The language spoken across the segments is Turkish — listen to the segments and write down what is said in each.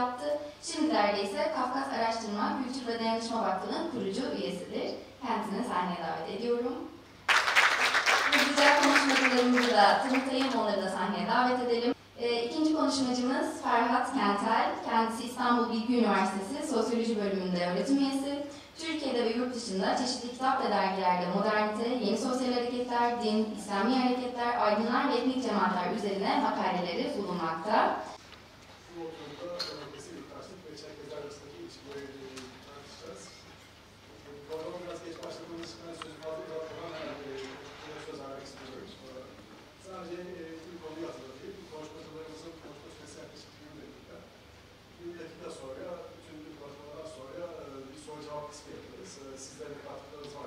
yaptı. Şimdilerde ise Kafkas Araştırma, Kültür ve Dayanışma Vakfı'nın kurucu üyesidir. Kendisini sahneye davet ediyorum. Hızlıca konuşmacılarımızı da tanıtayım, onları da sahneye davet edelim. E, ikinci konuşmacımız Ferhat Kentel. Kendisi İstanbul Bilgi Üniversitesi Sosyoloji Bölümünde öğretim üyesi. Türkiye'de ve yurt dışında çeşitli kitap ve dergilerde modernite, yeni sosyal hareketler, din, İslami hareketler, aydınlar ve etnik cemaatler üzerine makaleleri bulunmakta. uh, synthetic particles or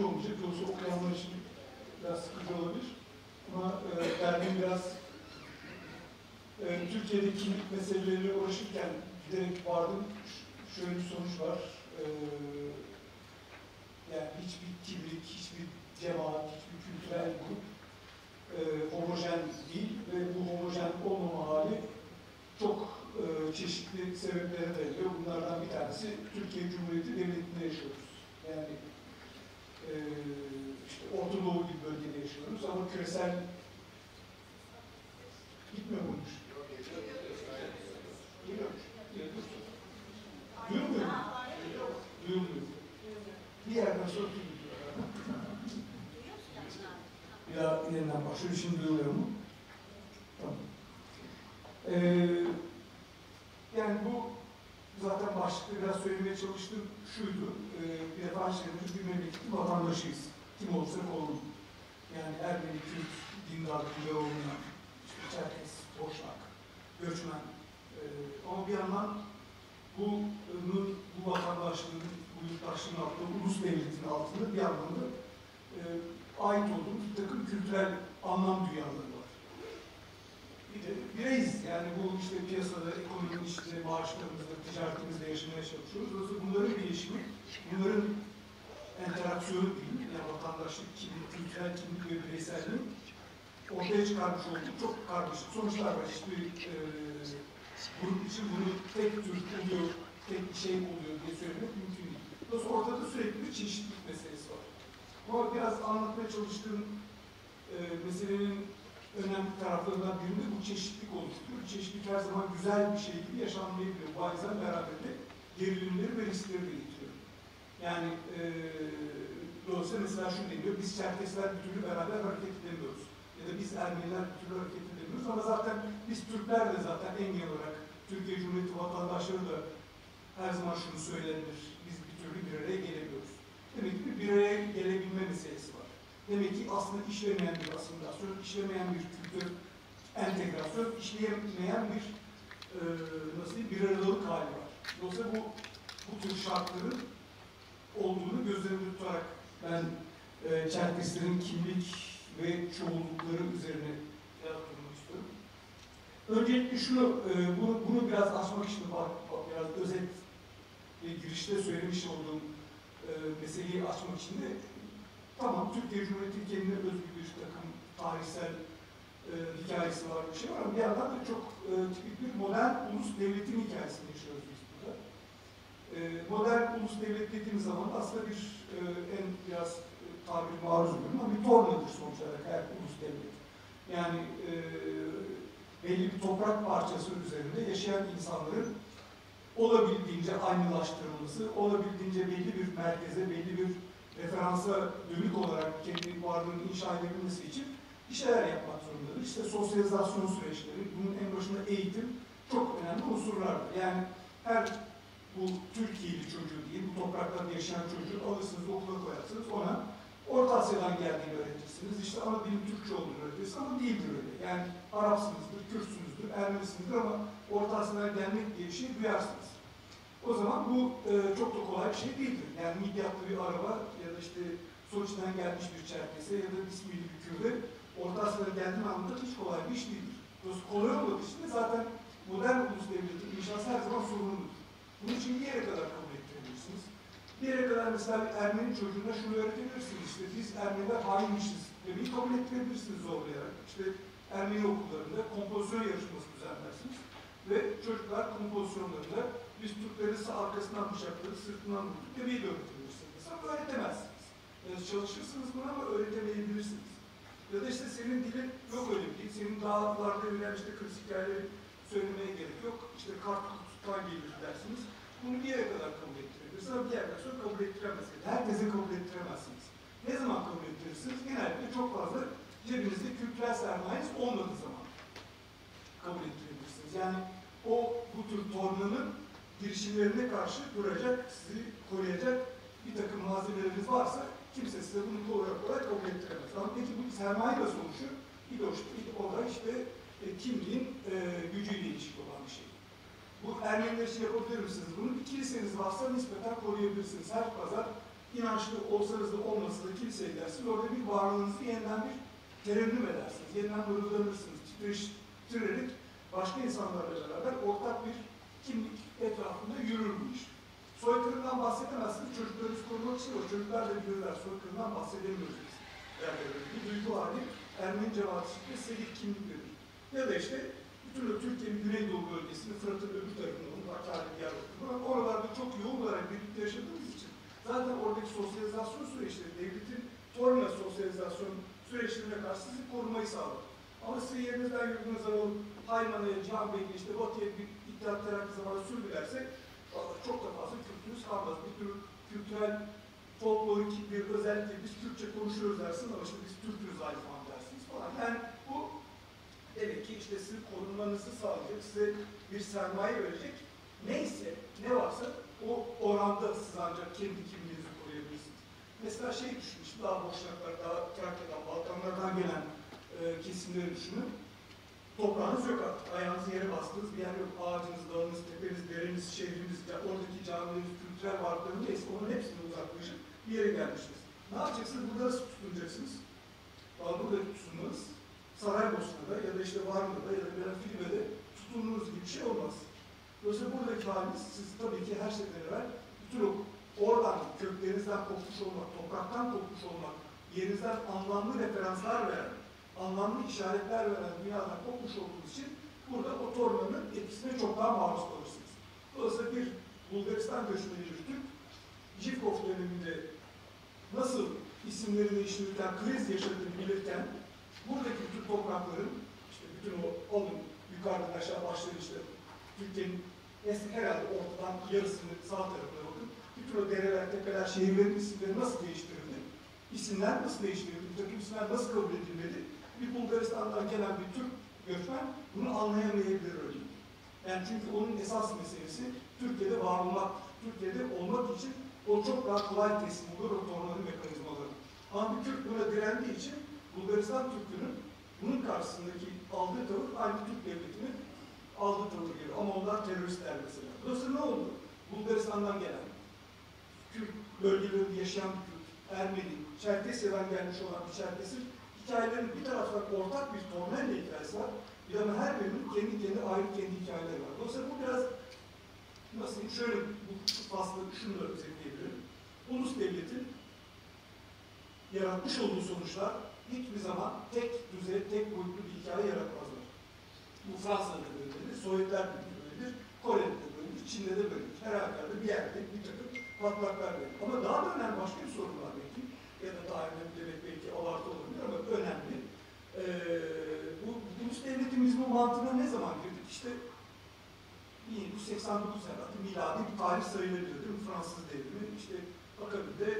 şey olmayacak. Yoksa okuyanlar için biraz sıkıcı olabilir. Ama e, derdim biraz e, Türkiye'de kimlik meseleleriyle uğraşırken giderek vardım. Şöyle bir sonuç var. E, yani hiçbir kimlik, hiçbir cemaat, hiçbir kültürel grup e, homojen değil ve bu homojen olmama hali çok e, çeşitli sebeplere dayanıyor. Bunlardan bir tanesi Türkiye Cumhuriyeti Devleti'nde yaşıyoruz. Yani e, işte Orta Doğu gibi bölgede yaşıyoruz ama küresel gitmiyor muymuş? Geliyormuş. Duyulmuyor mu? Duyulmuyor. Bir yerden sonra duyuluyor. Bir yeniden başlıyor. Şimdi duyuluyor mu? Tamam. Ee, yani bu zaten başlıkta biraz söylemeye çalıştığım şuydu. Ee, bir defa şeyimiz bir memleketin vatandaşıyız. Kim olursak olalım. Yani Ermeni, Kürt, dindar, dindar olmayan, işte Çerkes, Boşnak, göçmen. Ee, ama bir yandan bunun, bu vatandaşlığın, bu yurttaşlığın altında, ulus devletin altında bir yandan da e, ait olduğumuz bir takım kültürel anlam dünyaları bireyiz. Yani bu işte piyasada, ekonominin işte maaşlarımızda, ticaretimizde yaşamaya çalışıyoruz. Dolayısıyla bunların değişimi, bunların interaksiyonu diyeyim, yani vatandaşlık, kimlik, kültürel kimlik ve bireyselliğin ortaya çıkarmış olduğu çok karmaşık sonuçlar var. Hiçbir e, grup için bunu tek tür oluyor, tek bir şey oluyor diye söylemek mümkün değil. Dolayısıyla ortada sürekli bir çeşitlilik meselesi var. Ama biraz anlatmaya çalıştığım e, meselenin önemli taraflarından birinde bu çeşitlilik oluşturuyor. Çeşitlilik her zaman güzel bir şey gibi yaşanmayabiliyor. Bazen beraberinde gerilimleri ve riskleri de getiriyor. Yani e, dolayısıyla mesela şunu deniyor, biz Çerkesler bir türlü beraber hareket edemiyoruz. Ya da biz Ermeniler bir türlü hareket edemiyoruz ama zaten biz Türkler de zaten en genel olarak Türkiye Cumhuriyeti vatandaşları da her zaman şunu söylenir, biz bir türlü bir araya gelemiyoruz. Demek ki bir araya gelebilme meselesi var. Demek ki aslında işlemeyen bir asimilasyon, işlemeyen bir kültür entegrasyon, işleyemeyen bir e, nasıl bir aradalık hali var. Dolayısıyla bu, bu tür şartların olduğunu göz önünde tutarak ben e, Çerkeslerin kimlik ve çoğunlukları üzerine yaptırmak istiyorum. Öncelikle şunu, e, bunu, bunu biraz açmak için bak, bak, biraz özet bir girişte söylemiş olduğum e, meseleyi açmak için de tamam Türkiye Cumhuriyeti kendine özgü bir takım tarihsel e, hikayesi var bir şey var ama bir yandan da çok e, tipik bir modern ulus devletin hikayesini yaşıyoruz biz burada. E, modern ulus devlet dediğimiz zaman aslında bir e, en biraz e, tabiri maruz görüyorum ama bir tornadır sonuç olarak her ulus devlet. Yani e, belli bir toprak parçası üzerinde yaşayan insanların olabildiğince aynılaştırılması, olabildiğince belli bir merkeze, belli bir referansa dönük olarak kendi varlığını inşa edebilmesi için bir şeyler yapmak zorundadır. İşte sosyalizasyon süreçleri, bunun en başında eğitim çok önemli unsurlardır. Yani her bu Türkiye'li çocuğu değil, bu topraklarda yaşayan çocuğu alırsınız okula koyarsınız, ona Orta Asya'dan geldiğini öğretirsiniz. İşte ana dilin Türkçe olduğunu öğretirsiniz ama değildir öyle. Yani Arapsınızdır, Kürtsünüzdür, Ermenisinizdir ama Orta Asya'dan gelmek diye bir şey duyarsınız. O zaman bu e, çok da kolay bir şey değildir. Yani midyatlı bir araba ya da işte Soçi'den gelmiş bir Çerkese ya da İsmili bir Kürt'e Orta Asya'dan geldiğini anlamak hiç kolay bir iş değildir. Dolayısıyla kolay olmadığı için de zaten modern ulus devletin inşası her zaman sorumludur. Bunun için bir yere kadar kabul ettirebilirsiniz. Bir yere kadar mesela bir Ermeni çocuğuna şunu öğretebilirsiniz. İşte biz Ermeniler hainmişiz demeyi kabul ettirebilirsiniz zorlayarak. İşte Ermeni okullarında kompozisyon yarışması düzenlersiniz. Ve çocuklar kompozisyonlarında biz Türkleri ise arkasından bıçakladık, sırtından vurduk demeyi de öğretebilirsiniz. Ama öğretemezsiniz. Yani çalışırsınız bunu ama öğretemeyebilirsiniz. Ya da işte senin dilin yok öyle bir dil. Senin dağlarda ölen işte kriz hikayeleri söylemeye gerek yok. İşte kart kutusundan gelir dersiniz. Bunu bir yere kadar kabul ettirebilirsiniz ama bir yerden sonra kabul ettiremezsiniz. Herkese kabul ettiremezsiniz. Ne zaman kabul ettirirsiniz? Genellikle çok fazla cebinizde kültürel sermayeniz olmadığı zaman kabul ettirebilirsiniz. Yani o bu tür tornanın girişimlerine karşı duracak, sizi koruyacak bir takım malzemeleriniz varsa kimse size bunu kolay kolay kabul ettiremez. Ama peki bu sermaye nasıl oluşur? De o da işte e, kimliğin e, gücüyle ilişki olan bir şey. Bu Ermeniler için yapabilir misiniz? Bunu bir kiliseniz varsa nispeten koruyabilirsiniz. Her pazar inançlı olsanız da olmasa da kiliseye gidersiniz. Orada bir varlığınızı yeniden bir terennüm edersiniz. Yeniden mırıldanırsınız. Titreyerek başka insanlarla beraber ortak bir kimlik etrafında yürür bu iş. Soykırımdan bahsedemezsiniz. Çocuklarınızı korumak için o çocuklar da bilirler. Soykırımdan bahsedemiyoruz biz. Yani bir duygu hali Ermeni cemaatinde selik kimlikleri. Ya da işte bütün o Türkiye'nin Güneydoğu bölgesini, Fırat'ın öbür tarafında, Hakkari, Diyarbakır'da, oralarda çok yoğun olarak birlikte yaşadığımız için zaten oradaki sosyalizasyon süreçleri, devletin torna sosyalizasyon süreçlerine karşı sizi korumayı sağlar. Ama size yerinizden yurdunuz alalım, Haymana'ya, Cihanbeyli'ye, işte Batı'ya bir İttihat Terakki zamanı sürdülerse çok da fazla kültürünüz kalmaz. Bir tür kültürel folklorik bir özellikle biz Türkçe konuşuyoruz dersiniz ama işte biz Türk'üz zamanda dersiniz falan. Yani bu demek ki işte sizin korunmanızı sağlayacak, size bir sermaye verecek. Neyse, ne varsa o oranda siz ancak kendi kimliğinizi koruyabilirsiniz. Mesela şey düşünün, işte daha boşnaklar, daha Trakya'dan, Balkanlardan gelen e, kesimleri düşünün. Toprağınız yok artık. Ayağınızı yere bastığınız bir yer yok. Ağacınız, dağınız, tepeniz, dereniz, şehriniz, oradaki camileriniz, kültürel varlıkların neyse onun hepsini uzaklaşıp bir yere gelmişsiniz. Ne yapacaksınız? Burada nasıl tutunacaksınız? Burada tutunmanız Saraybosna'da ya da işte Varna'da ya da bir Filme'de tutunduğunuz gibi bir şey olmaz. Dolayısıyla buradaki haliniz siz tabii ki her şeyden evvel bütün o oradan köklerinizden kopmuş olmak, topraktan kopmuş olmak, yerinizden anlamlı referanslar veren, anlamlı işaretler veren dünyadan kopmuş olduğunuz için burada o torbanın etkisine çok daha maruz kalırsınız. Dolayısıyla bir Bulgaristan göçmeni Türk, Jivkov döneminde nasıl isimleri değiştirirken, kriz yaşadığını bilirken, buradaki bütün toprakların, işte bütün o alın yukarıdan aşağı başları işte Türkiye'nin herhalde ortadan yarısını sağ tarafına bakın. Bütün o dereler, tepeler, şehirlerin isimleri nasıl değiştirildi? İsimler nasıl değiştirildi? Bu takım isimler nasıl kabul edilmedi? Bir Bulgaristan'dan gelen bir Türk göçmen bunu anlayamayabilir öyle. Yani çünkü onun esas meselesi Türkiye'de var olmak, Türkiye'de olmak için o çok daha kolay teslim olur o tornavida mekanizmaları. Ama bir Türk buna direndiği için Bulgaristan Türk'ünün bunun karşısındaki aldığı tavır aynı Türk devletinin aldığı tavır gibi. Ama onlar teröristler mesela. Dolayısıyla ne oldu? Bulgaristan'dan gelen, Kürt bölgelerinde yaşayan Kürt, Ermeni, Çerkesya'dan gelmiş olan bir Çerkes'in hikayelerinin bir taraftan ortak bir tornelle hikayesi var. Bir ama her birinin kendi kendi ayrı kendi hikayeleri var. Dolayısıyla bu biraz nasıl şöyle bu faslı şunu da özetleyebilirim. Ulus devletin yaratmış olduğu sonuçlar hiçbir zaman tek düzey, tek boyutlu bir hikaye yaratmazlar. Bu Fransa'da da böyledir, Sovyetler Birliği böyledir, Kore'de de böyledir, Çin'de de böyledir. Her halükarda bir yerde bir takım patlaklar verir. Ama daha da önemli başka bir sorun var belki. Ya da daha önemli demek belki abartı önemli. Ee, bu ulus devletimiz bu mantığına ne zaman girdik? İşte 1989 herhalde miladi bir tarih sayılabilir değil mi? Fransız devrimi. İşte akabinde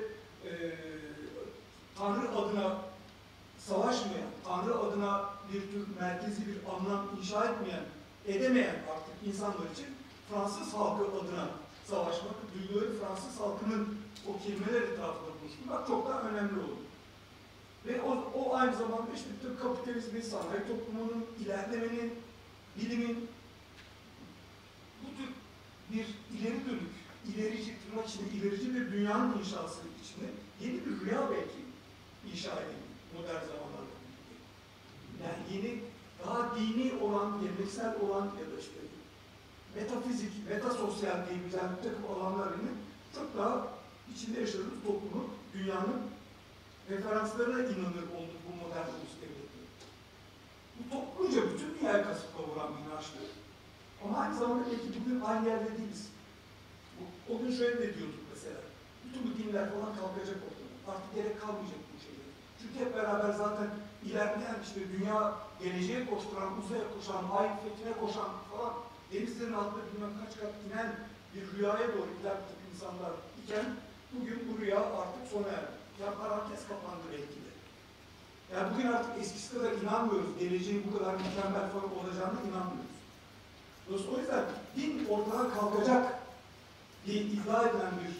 e, Tanrı adına savaşmayan, Tanrı adına bir tür merkezi bir anlam inşa etmeyen, edemeyen artık insanlar için Fransız halkı adına savaşmak, duyguları Fransız halkının o kelimeler etrafında buluşturmak çok daha önemli oldu. Ve o, o aynı zamanda işte bütün kapitalizmin, sanayi toplumunun, ilerlemenin, bilimin bu tür bir ileri dönük, ilerici, tırnak içinde ilerici bir dünyanın inşası içinde yeni bir rüya belki inşa edildi modern zamanlarda. Yani yeni, daha dini olan, geleneksel olan ya da işte metafizik, metasosyal diyebileceğim bir takım alanlarının çok daha içinde yaşadığımız toplumun, dünyanın referanslarına inanır oldu bu modern ulus devletleri. Bu topluca bütün dünyaya kasıp kavuran bir inançtı. Ama aynı zamanda belki bugün aynı yerde değiliz. Bu, o gün şöyle de diyorduk mesela. Bütün bu dinler falan kalkacak ortadan. Artık gerek kalmayacak bu şeyler. Çünkü hep beraber zaten ilerleyen işte dünya geleceğe koşturan, uzaya koşan, ay fethine koşan falan denizlerin altında bilmem kaç kat inen bir rüyaya doğru giden insanlar iken bugün bu rüya artık sona erdi. Ya parantez kapandı belki de. Yani bugün artık eskisi kadar inanmıyoruz. Geleceğin bu kadar mükemmel falan olacağına inanmıyoruz. Dolayısıyla o yüzden din ortadan kalkacak diye iddia edilen bir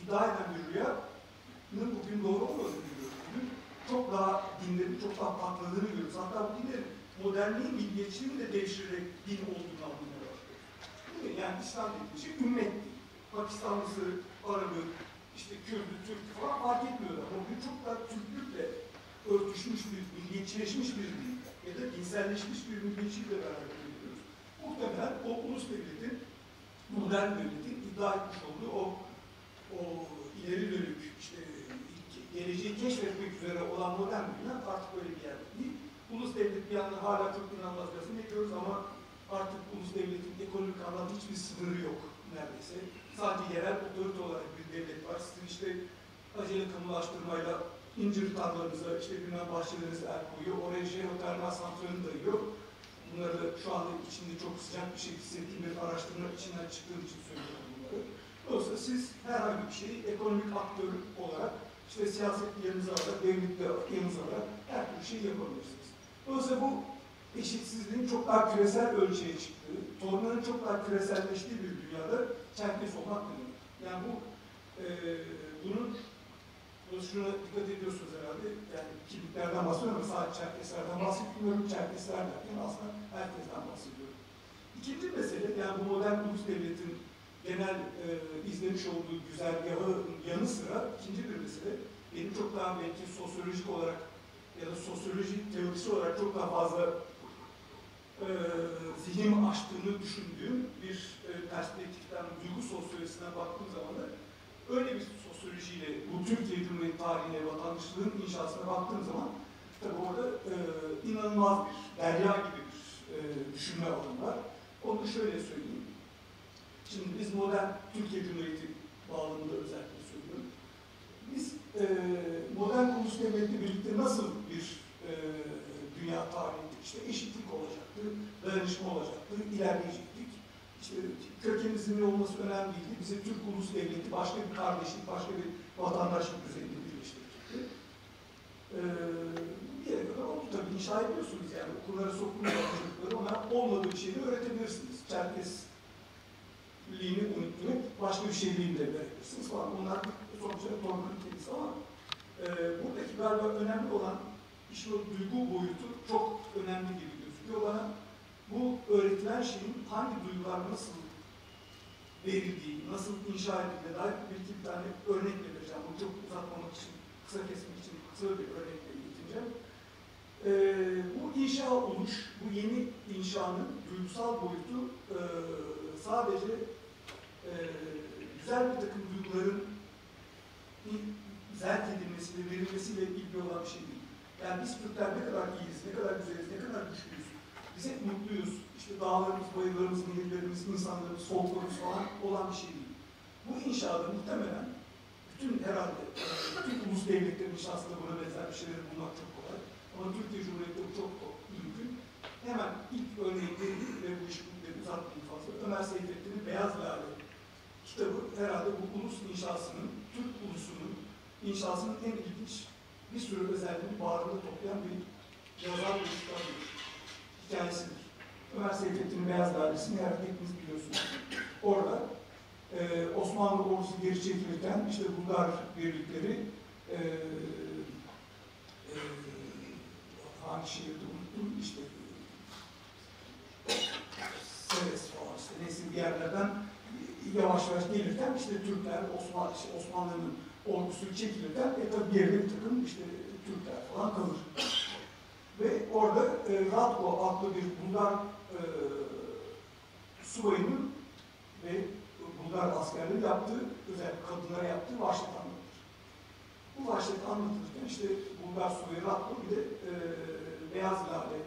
iddia eden bir rüyanın bugün doğru olmadığını görüyoruz. Bugün çok daha dinlerin çok daha patladığını görüyoruz. Hatta bu dinlerin modernliğin milliyetçiliğini de devşirerek din olduğunu anlamaya başlıyoruz. Yani İslam dediği şey ümmetti. Pakistanlısı, Arabı, işte Kürdü, Türk'ü falan fark etmiyorlar. Bugün çok daha Türklükle örtüşmüş bir, milliyetçileşmiş bir ya da dinselleşmiş bir milliyetçilikle beraber görüyoruz. Muhtemelen o ulus devletin, modern devletin iddia etmiş olduğu o, o ileri dönük, işte geleceği keşfetmek üzere olan modern dünya artık böyle bir yer değil. Ulus devlet bir yandan hala çok inanılmaz gözünü yapıyoruz ama artık ulus devletin ekonomik anlamda hiçbir sınırı yok neredeyse. Sadece yerel otorite olarak bir devlet var. Sizin işte acele kamulaştırmayla incir tarlalarınıza, işte bilmem bahçelerinize el koyuyor. Oraya jeotermal santralini dayıyor. Bunları şu anda içinde çok sıcak bir şey hissettiğim bir araştırma içinden çıktığım için söylüyorum bunları. Dolayısıyla siz herhangi bir şeyi ekonomik aktör olarak işte siyaset yanınıza alarak, devletle yanınıza alarak her türlü şey yapabilirsiniz. Dolayısıyla bu eşitsizliğin çok daha küresel ölçüye çıktığı, sorunların çok daha küreselleştiği bir dünyada çerkez olmak demek. Yani bu e, bunun şuna dikkat ediyorsunuz herhalde, yani kimliklerden bahsediyorum ama sadece Çerkeslerden bahsetmiyorum, Çerkesler derken aslında herkesten bahsediyorum. İkinci mesele, yani bu modern ulus devletin genel e, izlemiş olduğu güzergahı yanı sıra ikinci bir mesele, benim çok daha belki sosyolojik olarak ya da sosyolojik teorisi olarak çok daha fazla e, zihnimi açtığını düşündüğüm bir e, perspektiften duygu sosyolojisine baktığım zaman da öyle bir sosyolojiyle bu Türkiye Cumhuriyeti tarihine, vatandaşlığın inşasına baktığım zaman tabii orada e, inanılmaz bir derya gibi bir e, düşünme alanı var. Onu da şöyle söyleyeyim. Şimdi biz modern Türkiye Cumhuriyeti bağlamında özellikle söylüyorum. Biz e, modern ulus devletle birlikte nasıl bir e, dünya ettik? İşte eşitlik olacaktı, dayanışma olacaktı, ilerleyecektik. İşte kökenimizin ne olması önemli değildi. Türk ulus devleti başka bir kardeşlik, başka bir vatandaşlık düzeyinde birleştirecekti. Ee, bir yere kadar oldu tabii. İnşa ediyorsunuz yani. Okullara sokulmuyor çocukları. Ona olmadığı bir şeyi öğretebilirsiniz. Çerkes liğini unutmayıp başka bir şeyliğini de verebilirsiniz falan. Bunlar sonuçta torbanın kendisi ama e, buradaki galiba önemli olan işin o duygu boyutu çok önemli gibi gözüküyor bana. Bu öğretilen şeyin hangi duygular nasıl verildiği, nasıl inşa edildiğine dair bir iki tane örnek vereceğim. Bunu çok uzatmamak için, kısa kesmek için kısa bir örnekle getireceğim. Ee, bu inşa oluş, bu yeni inşanın duygusal boyutu e, sadece e, güzel bir takım duyguların zerk edilmesi ve verilmesiyle ilgili olan bir şey değil. Yani biz Türkler ne kadar iyiyiz, ne kadar güzeliz, ne kadar güçlüyüz, biz hep mutluyuz, işte dağlarımız, bayırlarımız, nehirlerimiz, insanlarımız, folklorumuz falan olan bir şey değil. Bu inşaatı muhtemelen bütün herhalde, bütün ulus devletlerin inşasında buna benzer bir şeyleri bulmak çok kolay. Ama Türkiye Cumhuriyeti bu çok mümkün. Hemen ilk örneği ve bu işi uzatmayayım fazla. Ömer Seyfettin'in Beyaz Lale kitabı herhalde bu ulus inşasının, Türk ulusunun inşasının en ilginç bir sürü özelliğini bağrında toplayan bir yazar bir kitabıdır. Hikayesidir. Ömer Seyfettin'in Beyaz Lalesi'ni herhalde hepiniz biliyorsunuz. Orada e, Osmanlı ordusu geri çekilirken işte Bulgar birlikleri e, e, hangi şehirde unuttum işte Seves falan işte neyse bir yerlerden yavaş yavaş gelirken işte Türkler, Osmanlı, işte Osmanlı'nın ordusu çekilirken e tabi geride bir takım işte Türkler falan kalır. Ve orada e, Radko adlı bir Bulgar e, subayının ve Bulgar askerleri yaptığı, özel kadınlara yaptığı vahşet anlatılır. Bu vahşet anlatılırken işte Bulgar subayı Radko bir de e, Beyaz Lale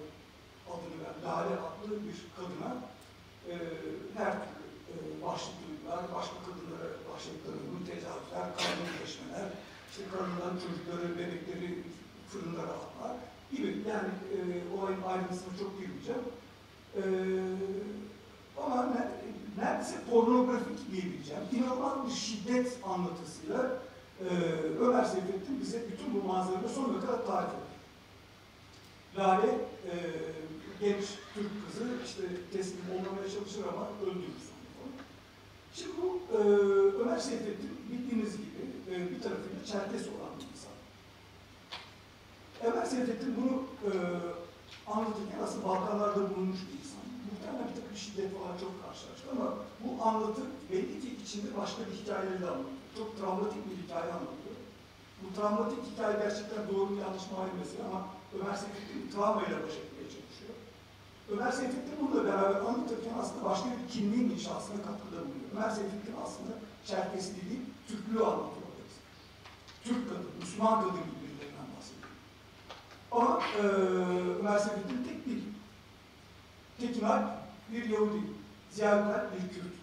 adını ver, Lale adlı bir kadına e, her türlü e, vahşet duygular, başka kadınlara vahşetleri, tecavüzler, kanun işte karınların çocukları, bebekleri fırınlara atmak gibi. Yani e, olayın ayrıntısına çok girmeyeceğim. E, ama ne, neredeyse pornografik diyebileceğim. İnanılmaz bir şiddet anlatısıyla e, Ömer Seyfettin bize bütün bu manzarayı sonuna kadar tarif ediyor. Lale e, genç Türk kızı işte teslim olmamaya çalışır ama öldürür. Şimdi bu e, Ömer Seyfettin bildiğiniz gibi e, bir tarafıyla Çerkes olan bir insan. Ömer Seyfettin bunu e, anlatırken aslında Balkanlarda bulunmuş bir insan. Muhtemelen bir takım şiddet falan çok karşılaştı ama bu anlatı belli ki içinde başka bir hikayeleri de anlatıyor. Çok travmatik bir hikaye anlatıyor. Bu travmatik hikaye gerçekten doğru mu yanlış mesele ama Ömer Seyfettin travmayla baş. Ömer Seyfettin bununla beraber anlatırken aslında başka bir kimliğin inşasına katkıda bulunuyor. Ömer Seyfettin aslında Çerkesli değil, Türklüğü anlatıyor. Türk kadın, Müslüman kadın gibi birilerinden bahsediyor. Ama e, Ömer Seyfettin tek değil. Tekin Alp bir Yahudi, Ziya Gökalp bir Kürt.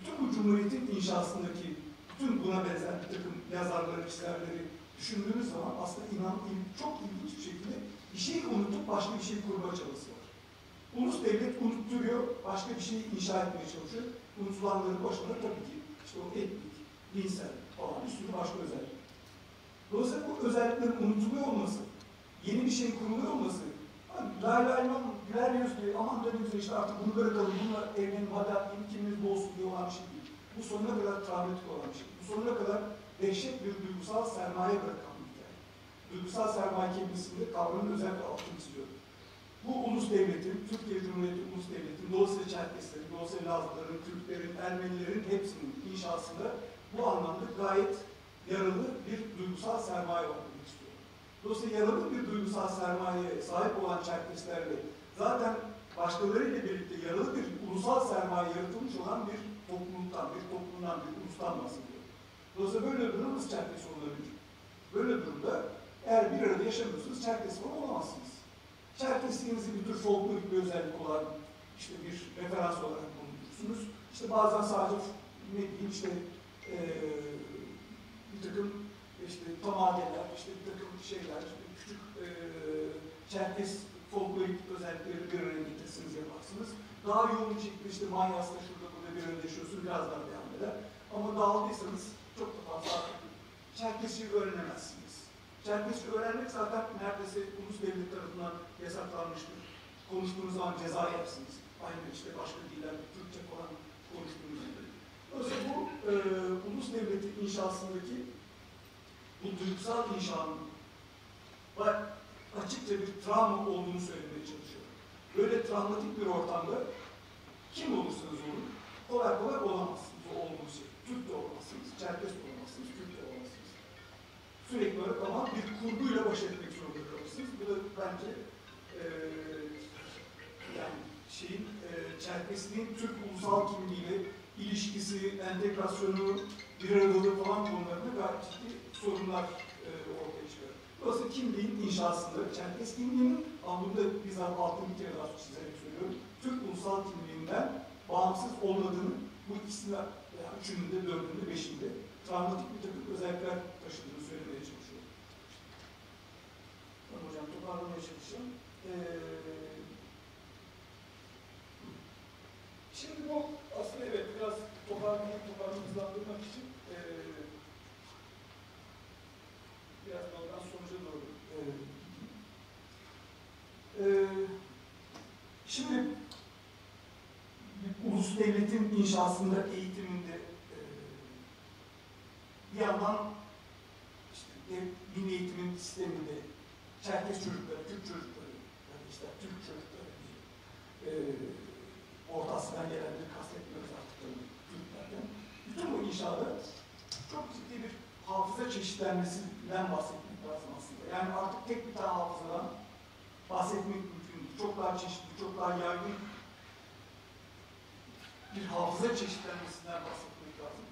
Bütün bu Cumhuriyet'in inşasındaki bütün buna benzer bir takım yazarları, çizerleri düşündüğünüz zaman aslında inan, çok ilginç bir şekilde bir şeyi unutup başka bir şey kurma çabası var. Ulus devlet unutturuyor, başka bir şeyi inşa etmeye çalışıyor. Unutulanların başında tabii ki işte o etnik, dinsel falan bir sürü başka özellik. Dolayısıyla bu özelliklerin unutuluyor olması, yeni bir şey kuruluyor olması, lay lay lan, güler yüzlü, aman dönümüzde işte artık bunu bırakalım, bununla evlenelim, hadi atlayalım, kimimiz bolsun diye olan bir şey değil. Bu sonuna kadar travmatik olan bir şey. Bu sonuna kadar dehşet bir duygusal sermaye bırakan bir hikaye. Duygusal sermaye kelimesinde kavramın özellikle altını çiziyorum. Bu ulus devletin, Türkiye Cumhuriyeti ulus devletin, dolayısıyla Çerkeslerin, dolayısıyla Lazlıların, Türklerin, Ermenilerin hepsinin inşasında bu anlamda gayet yaralı bir duygusal sermaye olduğunu istiyorum. Dolayısıyla yaralı bir duygusal sermayeye sahip olan Çerkeslerle zaten başkalarıyla birlikte yaralı bir ulusal sermaye yaratılmış olan bir topluluktan, bir toplumdan, bir ulustan bahsediyorum. Dolayısıyla böyle durumda nasıl Çerkes olabilir? Böyle durumda eğer bir arada yaşamıyorsunuz Çerkes olamazsınız. Çerkesliğinizi bir tür folklorik bir özellik olan işte bir referans olarak bulundurursunuz. İşte bazen sadece ne bileyim işte e, bir takım işte tamadeler, işte bir takım şeyler, küçük e, Çerkes folklorik özellikleri bir araya getirsiniz yaparsınız. Daha yoğun şekilde işte Manyas'ta şurada burada bir arada yaşıyorsunuz, biraz daha devam eder. Ama dağıldıysanız çok da fazla Çerkes'i öğrenemezsiniz. Çerkes'i öğrenmek zaten neredeyse ulus devlet tarafından yasaklanmıştır. Konuştuğunuz zaman ceza yersiniz. Aynı işte başka diller, Türkçe falan konuştuğunuz gibi. Dolayısıyla bu e, ulus devleti inşasındaki bu duygusal inşanın açıkça bir travma olduğunu söylemeye çalışıyorum. Böyle travmatik bir ortamda kim olursanız olun kolay kolay olamazsınız o olduğunuz şey. Türk de olamazsınız, Çerkes de olamazsınız. Sürekli olarak ama bir kurguyla baş etmek zorunda kalırsınız. Bu da bence e, yani şeyin e, Çerkesliğin Türk ulusal kimliğiyle ilişkisi, entegrasyonu, bir aradalığı falan konularında gayet ciddi sorunlar e, ortaya çıkıyor. Dolayısıyla kimliğin inşasında, Çerkes kimliğinin, ama bunu da bizzat altını bir kere daha çizerek söylüyorum, Türk ulusal kimliğinden bağımsız olmadığını bu ikisinde, yani üçünün de, dördünün de, beşinde travmatik bir takım özellikler taşıdığını söylemeye çalışıyorum. Hocam, toparlamaya çalışacağım. Ee, şimdi bu aslında evet biraz toparlamayı hızlandırmak için ee, biraz da oradan sonuca doğru. Ee, ee, şimdi ulus devletin inşasında, eğitiminde ee, bir yandan işte din eğitimin sisteminde Çerkes çocukları, Türk çocukları, yani işte Türk çocukları diye ee, Orta Asya'dan gelenleri kastetmiyoruz artık tabii Türklerden. Bütün bu inşaada çok ciddi bir hafıza çeşitlenmesinden bahsetmek lazım aslında. Yani artık tek bir tane hafızadan bahsetmek mümkün değil. Çok daha çeşitli, çok daha yaygın bir hafıza çeşitlenmesinden bahsetmek lazım.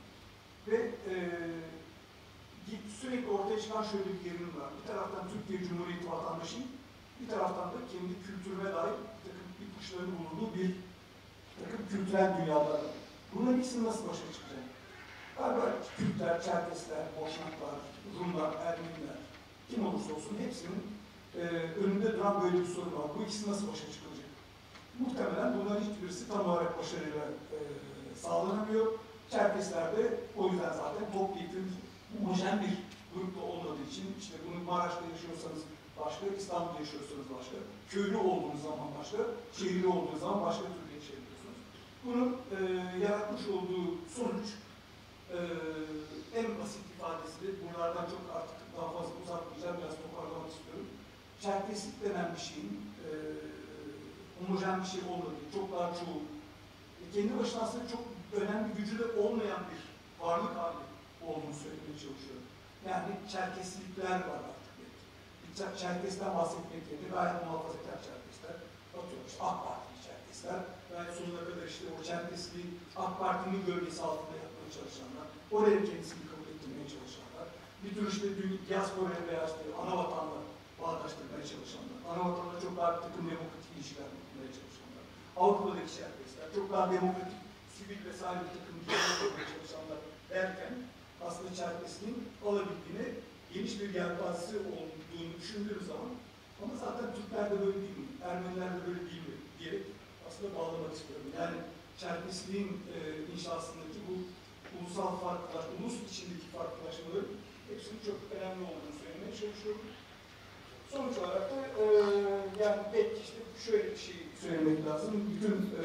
Ve eee sürekli ortaya çıkan şöyle bir gerilim var. Bir taraftan Türkiye Cumhuriyeti vatandaşıyım, bir taraftan da kendi kültürüne dair bir takım ipuçlarının bulunduğu bir takım kültürel dünyalar var. Bunların ikisini nasıl başa çıkacak? Galiba Kürtler, Çerkesler, Boşnaklar, Rumlar, Ermeniler, kim olursa olsun hepsinin e, önünde duran böyle bir sorun var. Bu ikisi nasıl başa çıkılacak? Muhtemelen bunların hiçbirisi tam olarak başarıyla e, sağlanamıyor. Çerkesler de o yüzden zaten topyekun homojen bir grupta olmadığı için işte bunu Maraş'ta yaşıyorsanız başka, İstanbul'da yaşıyorsanız başka, köylü olduğunuz zaman başka, şehirli olduğunuz zaman başka türlü yaşayabiliyorsunuz. Bunun e, yaratmış olduğu sonuç e, en basit ifadesi de bunlardan çok artık daha fazla uzatmayacağım, biraz toparlamak istiyorum. Çerkeslik denen bir şeyin e, homojen bir şey olmadığı, çok daha çoğu, e, kendi başına aslında çok önemli gücü de olmayan bir varlık hali olduğunu söylemeye çalışıyorum. Yani Çerkeslikler var artık. Çer- Çerkes'ten bahsetmek yerine gayet muhafazakar Çerkesler, atıyorum işte AK Partili Çerkesler, gayet sonuna kadar işte o Çerkesliği AK Parti'nin gölgesi altında yapmaya çalışanlar, oraya kendisini kabul ettirmeye çalışanlar, bir tür işte diaspora veya işte ana vatanla bağdaştırmaya çalışanlar, ana vatanla çok daha bir takım demokratik ilişkiler kurmaya çalışanlar, Avrupa'daki Çerkesler, çok daha demokratik, sivil vesaire bir takım çalışanlar derken aslında Çerkesliğin alabildiğine geniş bir yelpazesi olduğunu düşündüğümüz zaman ama zaten Türkler de böyle değil mi? Ermeniler de böyle değil mi? diyerek aslında bağlamak istiyorum. Yani Çerkesliğin e, inşasındaki bu ulusal farklar, ulus içindeki farklılaşmaların hepsinin çok önemli olduğunu söylemeye çalışıyorum. Sonuç olarak da e, yani belki işte şöyle bir şey söylemek lazım. Bütün e,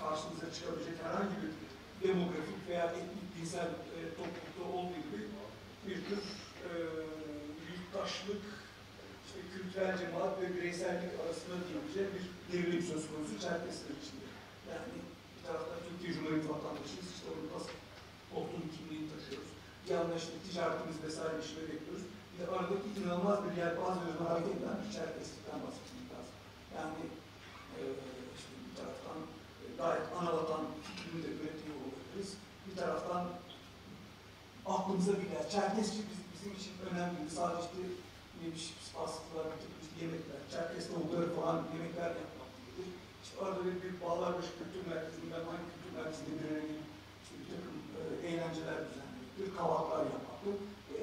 karşımıza çıkabilecek herhangi bir demografik veya etnik dinsel e, toplulukta olduğu gibi bir tür e, yurttaşlık, işte kültürel cemaat ve bireysellik arasında diyebileceğim bir devrim söz konusu Çerkesler içinde. Yani bir taraftan Türkiye Cumhuriyeti vatandaşıyız, işte onun nasıl toplum kimliğini taşıyoruz. Bir işte ticaretimiz vesaire işleri bekliyoruz. Bir de aradaki inanılmaz bir yelpaze üzerine hareket eden bir Çerkeslikten bahsetmek lazım. Yani e, işte bir taraftan e, gayet ana vatan fikrini de üretiyor olabiliriz. Bir taraftan aklımıza bile Çerkesçi biz, bizim için önemli. Sadece işte neymiş, pastalar, bir takım işte yemekler, Çerkes tavukları falan yemekler yapmak gibidir. İşte arada bir, bir Bağlarbaşı Kültür Merkezi'nden hangi kültür merkezinde bir araya işte bir takım e, eğlenceler düzenlektir, kahvaltılar yapmaktır.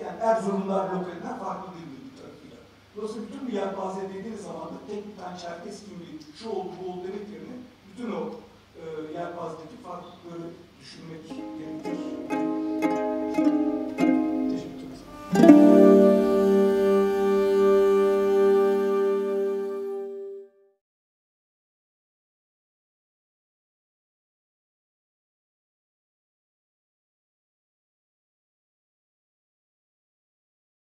Yani Erzurumlar lokalinden farklı değildir bir tarafıyla. Dolayısıyla bütün bir yelpaze dediğiniz zaman da tek bir tane Çerkes kimliği, şu oldu bu oldu demek yerine bütün o e, yelpazedeki farklılıkları düşünmek gerekir.